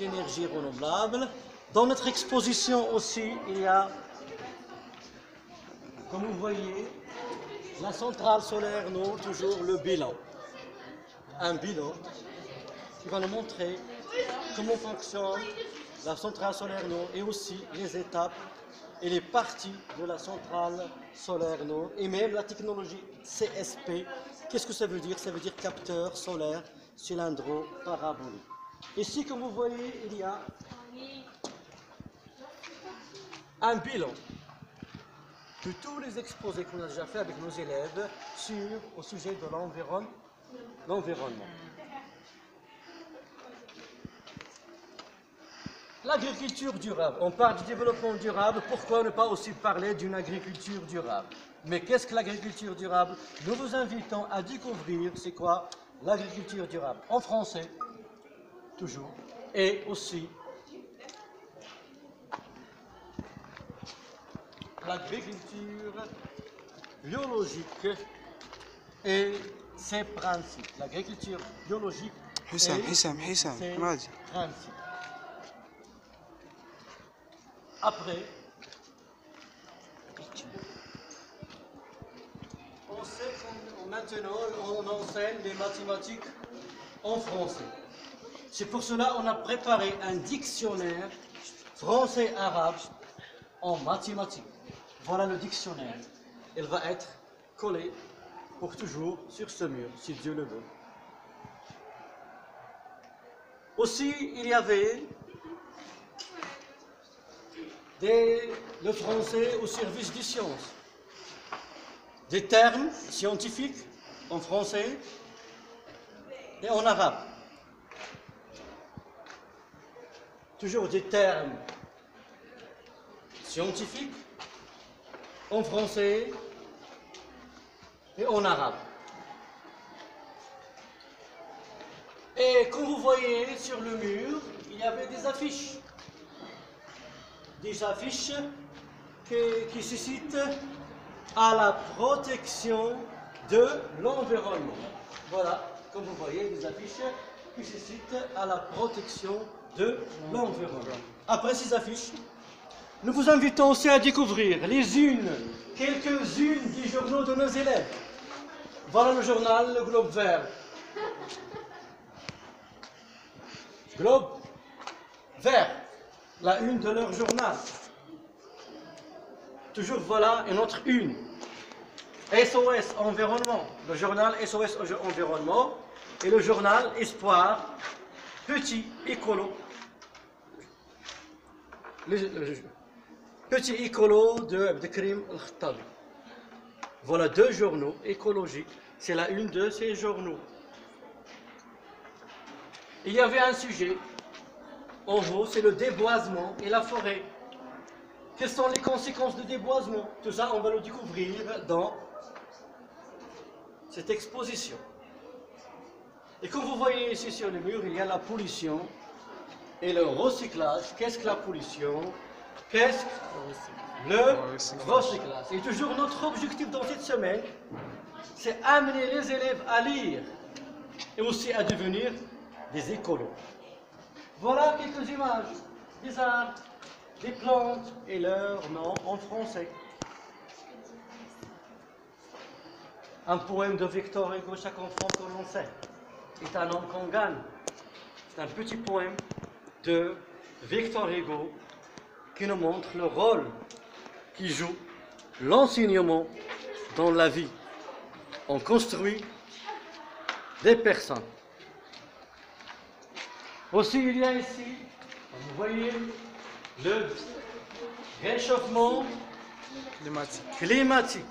énergies renouvelables. Dans notre exposition aussi, il y a, comme vous voyez, la centrale solaire, nous, toujours le bilan. Un bilan qui va nous montrer comment fonctionne la centrale solaire Nord et aussi les étapes et les parties de la centrale solaire Nord et même la technologie CSP. Qu'est-ce que ça veut dire? Ça veut dire capteur solaire cylindro-parabolique. Ici, comme vous voyez, il y a un bilan de tous les exposés qu'on a déjà fait avec nos élèves sur, au sujet de l'environnement. L'agriculture durable. On parle du développement durable, pourquoi ne pas aussi parler d'une agriculture durable? Mais qu'est-ce que l'agriculture durable? Nous vous invitons à découvrir c'est quoi l'agriculture durable en français, toujours. Et aussi, l'agriculture biologique et ses principes. L'agriculture biologique et ses principes. Après, on sait maintenant on enseigne les mathématiques en français. C'est pour cela qu'on a préparé un dictionnaire français-arabe en mathématiques. Voilà le dictionnaire. Il va être collé pour toujours sur ce mur, si Dieu le veut. Aussi, il y avait des- le français au service des sciences. Des termes scientifiques en français et en arabe. Toujours des termes scientifiques en français et en arabe. Et comme vous voyez sur le mur, il y avait des affiches. Des affiches qui, suscitent à la protection de l'environnement. Voilà, comme vous voyez, des affiches qui suscitent à la protection l'environnement. Après ces affiches, nous vous invitons aussi à découvrir les unes, quelques-unes des journaux de nos élèves. Voilà le journal Le Globe Vert. Globe Vert, la une de leur journal. Toujours voilà une autre une. SOS Environnement, le journal SOS Environnement et le journal Espoir, petit écolo. Petit écolo de Abdelkrim Al-Khattabi. Voilà deux journaux écologiques. C'est la une de ces journaux. Il y avait un sujet en haut, c'est le déboisement et la forêt. Quelles sont les conséquences du déboisement? Tout ça, on va le découvrir dans cette exposition. Et comme vous voyez ici sur le mur, il y a la pollution et le recyclage. Qu'est-ce que la pollution? Qu'est-ce que le recyclage Et toujours notre objectif dans cette semaine, c'est amener les élèves à lire et aussi à devenir des écolos. Voilà quelques images des arbres, des plantes et leurs noms en français. Un poème de Victor Hugo, chaque enfant que l'on sait, est un homme qu'on gagne. C'est un petit poème de Victor Hugo qui nous montre le rôle qui joue l'enseignement dans la vie. On construit des personnes. Aussi, il y a ici, vous voyez, le réchauffement climatique climatique.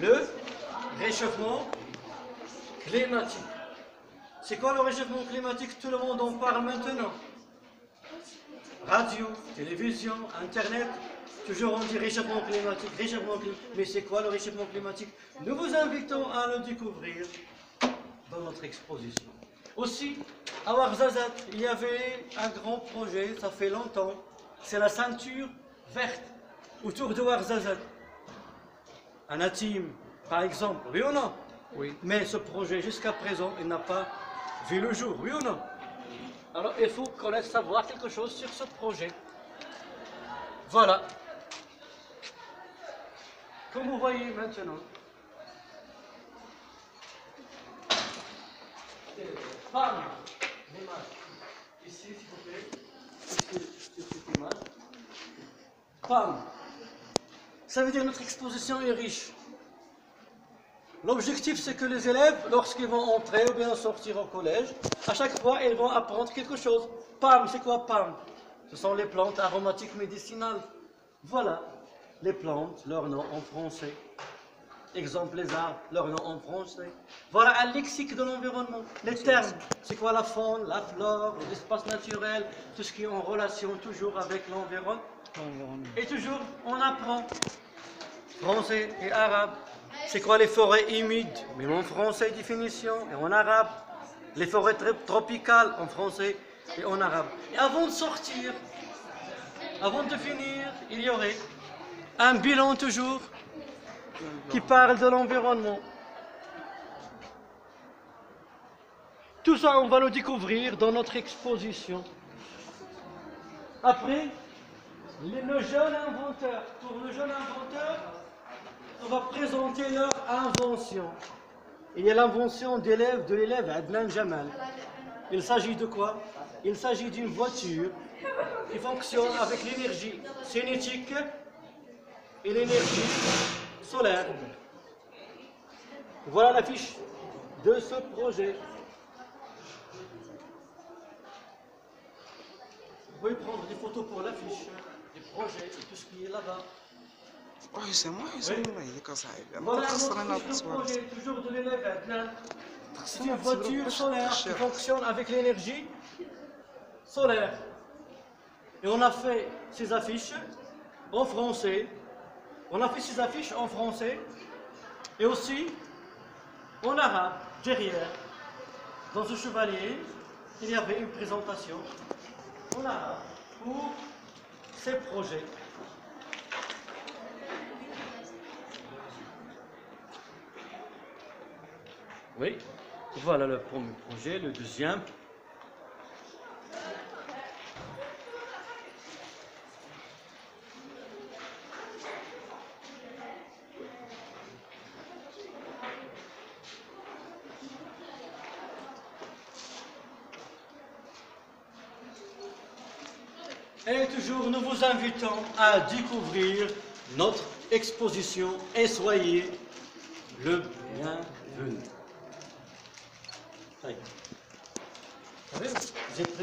Le réchauffement climatique. C'est quoi le réchauffement climatique? Tout le monde en parle maintenant. Radio, télévision, Internet, toujours on dit réchauffement climatique, réchauffement climatique. Mais c'est quoi le réchauffement climatique? Nous vous invitons à le découvrir dans notre exposition. Aussi, à Ouarzazate, il y avait un grand projet, ça fait longtemps, c'est la ceinture verte autour de Ouarzazate. Un intime, par exemple, oui ou non? Oui. Mais ce projet, jusqu'à présent, il n'a pas vu le jour, oui ou non? Alors il faut connaître, savoir quelque chose sur ce projet. Voilà. Comme vous voyez maintenant. Bam L'image. Ici, s'il vous plaît. Bam Ça veut dire notre exposition est riche. L'objectif, c'est que les élèves, lorsqu'ils vont entrer ou bien sortir au collège, à chaque fois, ils vont apprendre quelque chose. PAM, c'est quoi PAM Ce sont les plantes aromatiques médicinales. Voilà, les plantes, leur nom en français. Exemple, les arbres, leur nom en français. Voilà un lexique de l'environnement. Les termes, c'est quoi la faune, la flore, l'espace naturel, tout ce qui est en relation toujours avec l'environnement. Et toujours, on apprend français et arabe. C'est quoi les forêts humides? Même en français, définition, et en arabe. Les forêts tropicales, en français et en arabe. Et avant de sortir, avant de finir, il y aurait un bilan toujours qui parle de l'environnement. Tout ça, on va le découvrir dans notre exposition. Après, le jeune inventeur. Pour le jeune inventeur, on va présenter leur invention. Il y a l'invention d'élève, de l'élève Adnan Jamal. Il s'agit de quoi? Il s'agit d'une voiture qui fonctionne avec l'énergie cinétique et l'énergie solaire. Voilà l'affiche de ce projet. Vous pouvez prendre des photos pour l'affiche, des projets et tout ce qui est là-bas. Voilà notre projet, toujours de l'élève Adnan. C'est une voiture solaire qui fonctionne avec l'énergie solaire. Et on a fait ces affiches en français. On a fait ces affiches en français et aussi en arabe, derrière. Dans ce chevalier, il y avait une présentation en arabe pour ces projets. Oui, voilà le premier projet, le deuxième. Et toujours, nous vous invitons à découvrir notre exposition et soyez le bienvenu. Vous êtes